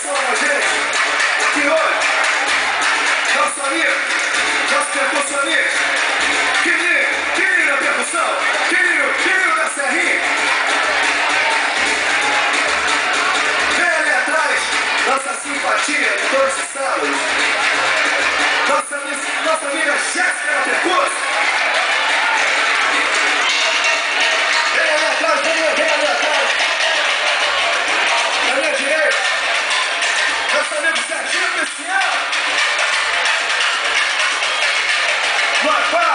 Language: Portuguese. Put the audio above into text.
transforma a gente. Que hoje, nosso amigo, nosso percussionista, querido, querido da percussão, querido, querido da serrinha. Vem ali atrás, nossa simpatia, Rock, rock.